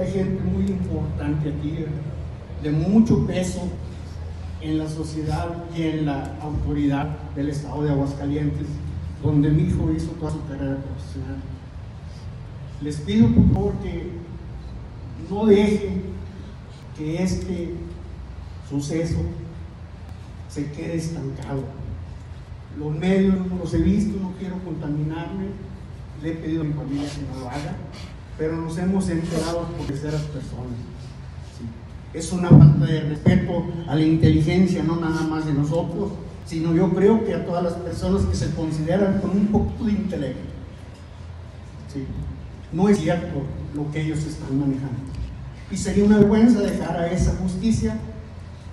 que hay gente muy importante aquí, de mucho peso en la sociedad y en la autoridad del Estado de Aguascalientes, donde mi hijo hizo toda su carrera profesional. Les pido por favor que no dejen que este suceso se quede estancado. Los medios no los he visto, no quiero contaminarme, le he pedido a mi familia que no lo haga, pero nos hemos enterado por terceras personas. Sí. Es una falta de respeto a la inteligencia, no nada más de nosotros, sino yo creo que a todas las personas que se consideran con un poco de intelecto. Sí. No es cierto lo que ellos están manejando. Y sería una vergüenza dejar a esa justicia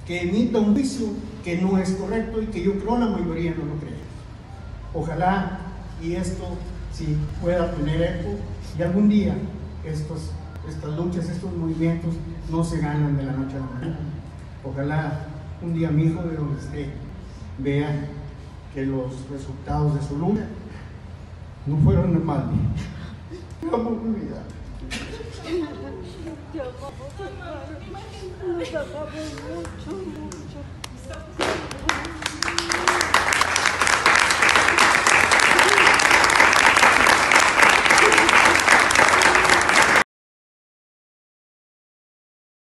que emita un juicio que no es correcto y que yo creo la mayoría no lo cree. Ojalá y esto sí pueda tener eco y algún día estos, estas luchas, estos movimientos no se ganan de la noche a la mañana. Ojalá un día mi hijo de donde esté vea que los resultados de su lucha no fueron normales. Vamos mi vida. Te amamos mucho, mucho.